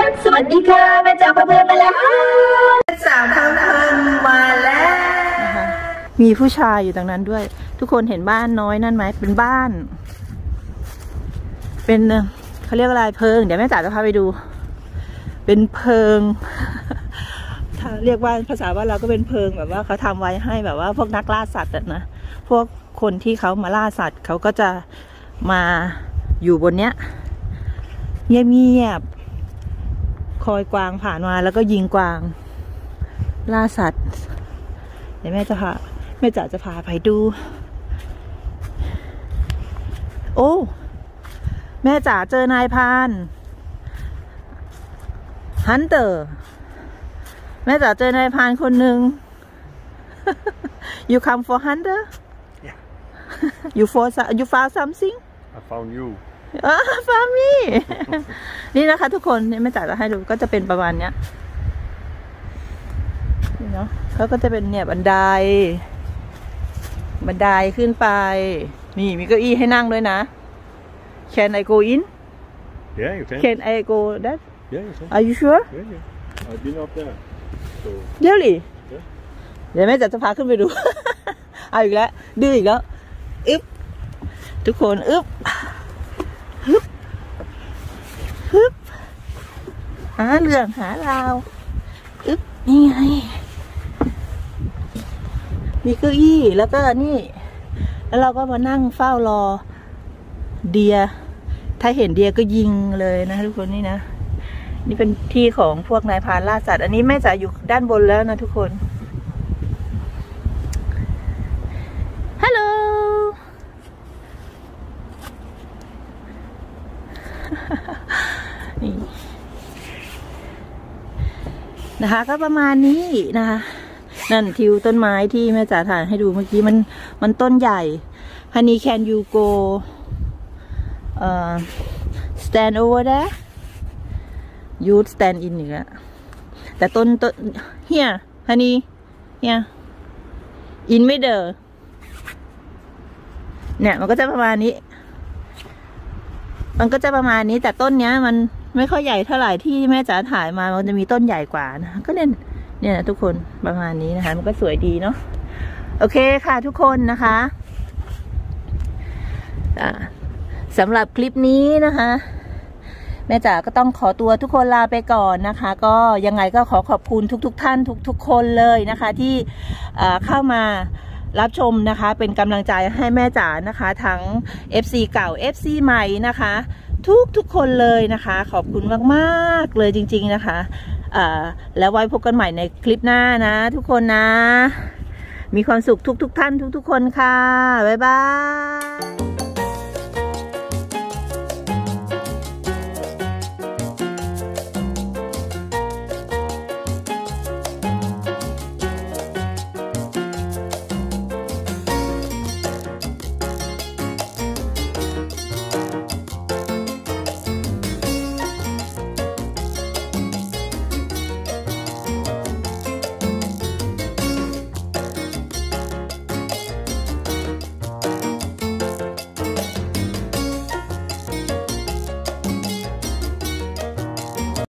ดักสวัสดีค่ะแม่จ๋าพาเพื่อนมาแล้วสาวทางเพลินมาแล้วนะคะมีผู้ชายอยู่ตรงนั้นด้วย ทุกคนเห็นบ้านน้อยนั่นไหมเป็นบ้าน เป็นเขาเรียกอะไรเพิง เดี๋ยวแม่จ๋าจะพาไปดู เป็นเพิงถ้าเรียกว่าภาษาว่าเราก็เป็นเพิงแบบว่าเขาทำไว้ให้แบบว่า พวกนักล่าสัตว์นะพวกคนที่เขามาล่าสัตว์เขาก็จะมาอยู่บนเนี้ยเงียบ คอยกวางผ่านมาแล้วก็ยิงกวาง ล่าสัตว์ เดี๋ยวแม่จะพาแม่จ๋าจะพาไปดู โอ้ แม่จ๋าเจอนายพรานฮันเตอร์แม่จ๋าเจอนายพรานคนหนึ่ง you come for hunter Yeah. you for so- you found something I found you. อ่า found me นี่นะคะ ทุกคนเนี่ยแม่จ๋าจะให้ดูก็จะเป็นประมาณเนี้ยนี่เนาะเขาก็จะเป็นเนี่ยบันได บันไดขึ้นไป นี่มีเก้าอี้ให้นั่งด้วยนะ Can I go in Yeah, you can. Can I go that Yeah, you can. Are you sure Yeah, yeah. I've been up there. So, Really เอ๊ะเดี๋ยวแม่จ๋าจะพาขึ้นไปดู เอาอีกแล้วดื้ออีกแล้ว อึ๊บ ทุกคน อึ๊บ ฮึบ ฮึบ หาเรื่องหาราวอึ๊บนี่ไง มีเก้าอี้แล้วก็นี่ แล้วเราก็มานั่งเฝ้ารอ เดีย ถ้าเห็นเดียก็ยิงเลยนะทุกคนนี่นะ นี่เป็นที่ของพวกนายพรานล่าสัตว์ อันนี้แม่จ๋าอยู่ด้านบนแล้วนะทุกคน ฮัลโหล นี่ นะคะ ก็ประมาณนี้นะคะ นั่นทิวต้นไม้ที่แม่จ๋าถ่ายให้ดูเมื่อกี้มันมันต้นใหญ่ Honey can you go เอ่อ stand over there you stand in อีกแล้วแต่ต้นต้น here honey here in ไม่เดอเนี่ยมันก็จะประมาณนี้ มันก็จะประมาณนี้แต่ต้นเนี้ยมัน ไม่ค่อยใหญ่เท่าไหร่ที่แม่จ๋าถ่ายมามันจะมีต้นใหญ่กว่านะก็เนี่ยเนี่ยนะทุกคนประมาณนี้นะคะ มันก็สวยดีเนาะโอเคค่ะทุกคนนะคะอ่าสำหรับคลิปนี้นะคะ แม่จ๋าก็ต้องขอตัวทุกคนลาไปก่อนนะคะ ก็ยังไงก็ขอขอบคุณทุกๆทท่านทุก ๆ คนเลยนะคะ ที่เอ่อเข้ามารับชมนะคะ เป็นกำลังใจให้แม่จ๋านะคะ ทั้ง FC เก่า FC ใหม่นะคะ ทุกทุกคนเลยนะคะ ขอบคุณมากๆเลยจริง ๆนะคะแล้วไว้พบกันใหม่ในคลิปหน้านะ ทุกคนนะ มีความสุขทุก ๆทท่านทุก ๆ คนค่ะ บ๊ายบาย